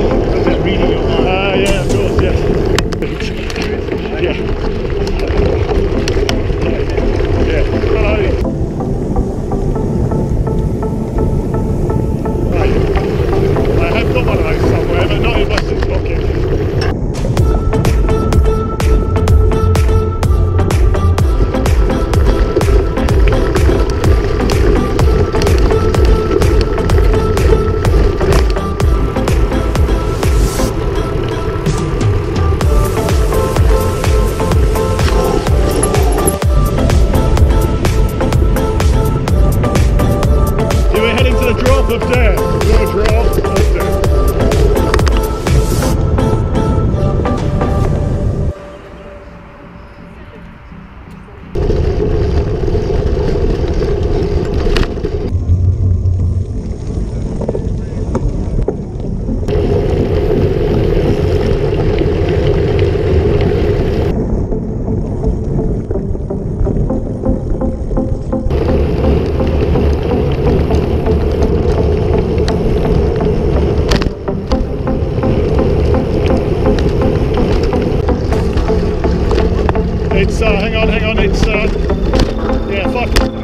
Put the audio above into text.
cool. Reading your mind. Ah, uh, yeah, of course, yes. yeah. of death. It's, uh, hang on, hang on, it's, uh, yeah, five.